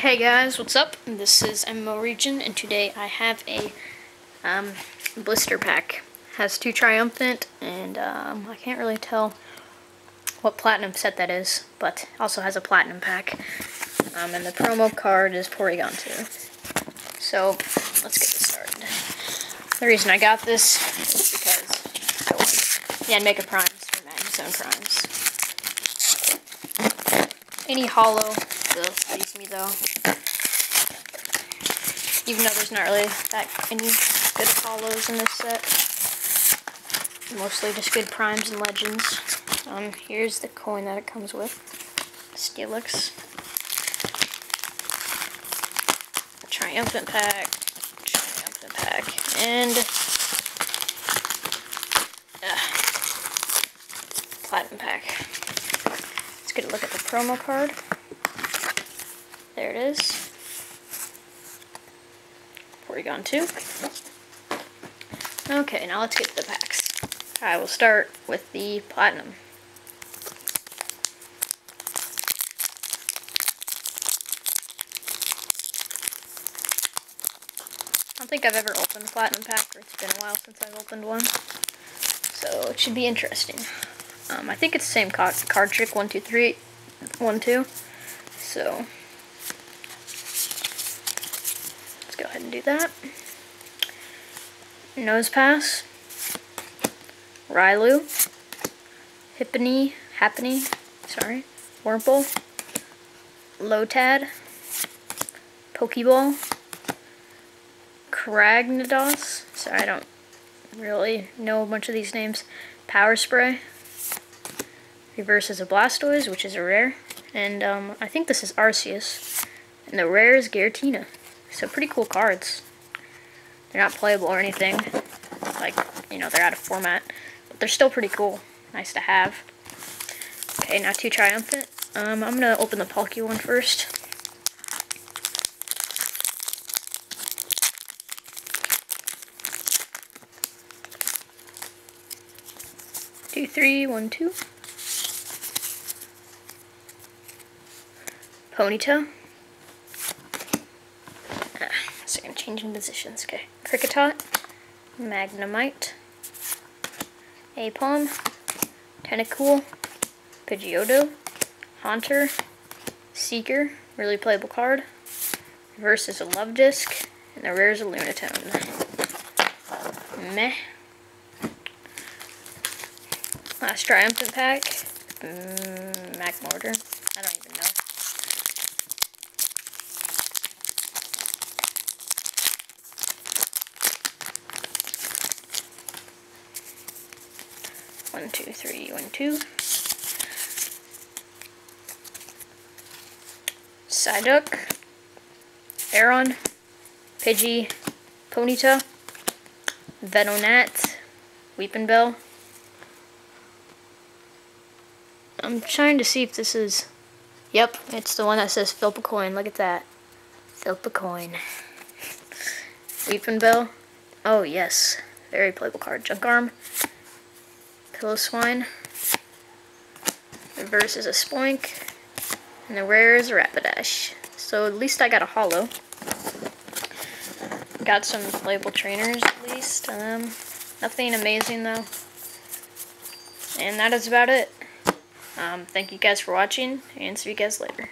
Hey guys, what's up? This is MMO Region, and today I have a um, blister pack. Has two Triumphant, and um, I can't really tell what platinum set that is, but also has a platinum pack. Um, and the promo card is Porygon 2. So, let's get this started. The reason I got this is because I want yeah, Mega Primes for Magnezone Primes. Any hollow me though. Even though there's not really that any good hollows in this set. Mostly just good primes and legends. Um, here's the coin that it comes with. Steelix. Triumphant pack. Triumphant pack. And uh, Platinum pack. Let's get a look at the promo card. There it is. Porygon 2. Okay, now let's get the packs. I will start with the Platinum. I don't think I've ever opened a Platinum pack, or it's been a while since I've opened one. So it should be interesting. Um, I think it's the same card, card trick, 1, 2, 3, 1, 2. So go ahead and do that. Nosepass, Riolu, Hippany, Happiny, sorry, Wurmple, Lotad, Pokeball, Cragnados, sorry I don't really know a bunch of these names, Power Spray, Reverse is a Blastoise, which is a rare, and um, I think this is Arceus, and the rare is Giratina. So pretty cool cards. They're not playable or anything. Like, you know, they're out of format. But they're still pretty cool. Nice to have. Okay, now two Triumphant. Um, I'm going to open the Palkia one first. Two, three, one, two. Ponyta. changing positions. Okay. Kricketot, Magnemite, Aipom, Tentacool, Pidgeotto, Haunter, Seeker, really playable card. Reverse is a Disc, and the rare is a Lunatone. Meh. Last Triumphant pack, mm, Magmortar. I don't even know. One, two, three, one, two. Psyduck, Aron, Pidgey, Ponyta, Venonat, Weepinbell. I'm trying to see if this is... Yep, it's the one that says Flip a coin. Look at that. Flip a coin. Weepinbell. Oh, yes. Very playable card. Junk Arm. Piloswine. Reverse is a Spoink. And the rare is a Rapidash. So at least I got a hollow. Got some playable trainers at least. Um, nothing amazing though. And that is about it. Um, thank you guys for watching, and see you guys later.